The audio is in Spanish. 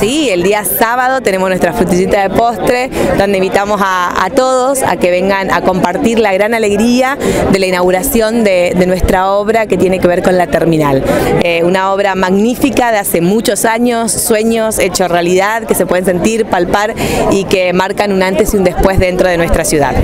Sí, el día sábado tenemos nuestra frutillita de postre, donde invitamos a, todos a que vengan a compartir la gran alegría de la inauguración de, nuestra obra que tiene que ver con la terminal. Eh, una obra magnífica de hace muchos años, sueños hechos realidad, que se pueden sentir, palpar y que marcan un antes y un después dentro de nuestra ciudad.